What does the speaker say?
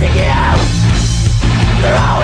missing you They're all